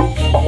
Oh.